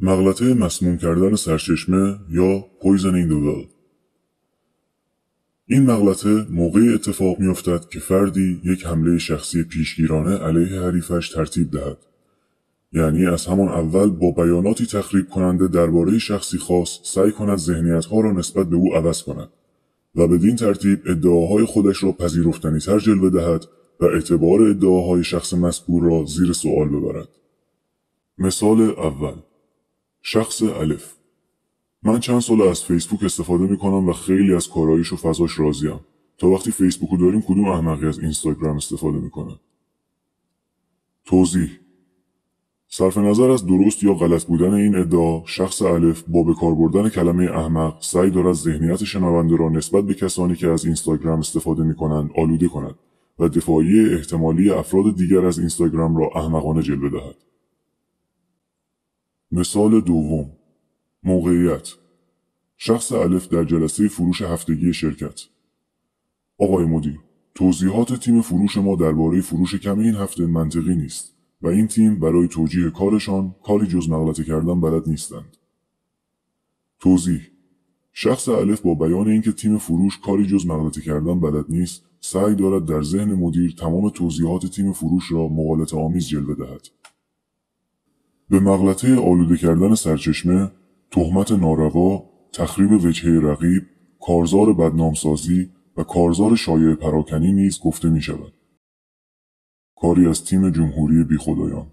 مغلطه مسموم کردن سرچشمه یا the well این مغلطه موقعی اتفاق میافتد که فردی یک حمله شخصی پیشگیرانه علیه حریفش ترتیب دهد. یعنی از همان اول با بیاناتی تخریب کننده درباره شخصی خاص سعی کند ذهنیتها را نسبت به او عوض کند و بدین ترتیب ادعاهای خودش را پذیرفتنی تر جلوه دهد و اعتبار ادعاهای شخص مذکور را زیر سوال ببرد. مثال اول. شخص الف. من چند سال از فیسبوک استفاده می کنم و خیلی از کارایش و فضاش راضیم. تا وقتی فیسبوک داریم کدوم احمقی از اینستاگرام استفاده می‌کنه؟ توضیح صرف نظر از درست یا غلط بودن این ادعا شخص الف با به کار بردن کلمه احمق سعی دارد ذهنیت شنونده را نسبت به کسانی که از اینستاگرام استفاده می‌کنند آلوده کند و دفاعی احتمالی افراد دیگر از اینستاگرام را احمقانه جلوه دهد. مثال دوم موقعیت شخص الف در جلسه فروش هفتگی شرکت آقای مدیر توضیحات تیم فروش ما درباره فروش کم این هفته منطقی نیست و این تیم برای توجیه کارشان کاری جز مغلطه کردن بلد نیستند. توضیح شخص الف با بیان اینکه تیم فروش کاری جز مغلطه کردن بلد نیست سعی دارد در ذهن مدیر تمام توضیحات تیم فروش را مغالطه آمیز جلوه دهد. به مغلطه آلوده کردن سرچشمه، تهمت ناروا، تخریب وجهه رقیب، کارزار بدنامسازی و کارزار شایع پراکنی نیز گفته می شود. کاری از تیم جمهوری بیخدایان